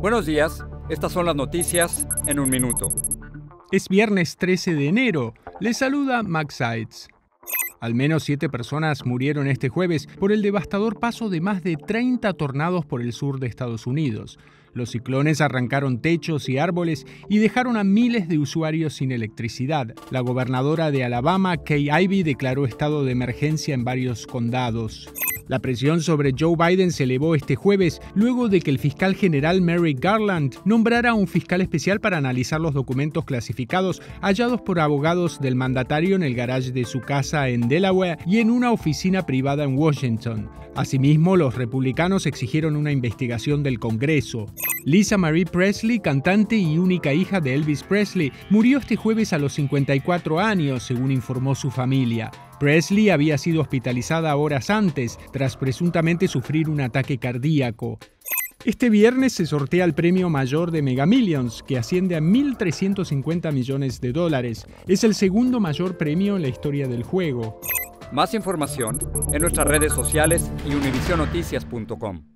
Buenos días, estas son las noticias en un minuto. Es viernes 13 de enero. Les saluda Max Sides. Al menos siete personas murieron este jueves por el devastador paso de más de 30 tornados por el sur de Estados Unidos. Los ciclones arrancaron techos y árboles y dejaron a miles de usuarios sin electricidad. La gobernadora de Alabama, Kay Ivey, declaró estado de emergencia en varios condados. La presión sobre Joe Biden se elevó este jueves luego de que el fiscal general Merrick Garland nombrara a un fiscal especial para analizar los documentos clasificados hallados por abogados del mandatario en el garage de su casa en Delaware y en una oficina privada en Washington. Asimismo, los republicanos exigieron una investigación del Congreso. Lisa Marie Presley, cantante y única hija de Elvis Presley, murió este jueves a los 54 años, según informó su familia. Presley había sido hospitalizada horas antes, tras presuntamente sufrir un ataque cardíaco. Este viernes se sortea el premio mayor de Mega Millions, que asciende a 1.350 millones de dólares. Es el segundo mayor premio en la historia del juego. Más información en nuestras redes sociales y univisionoticias.com.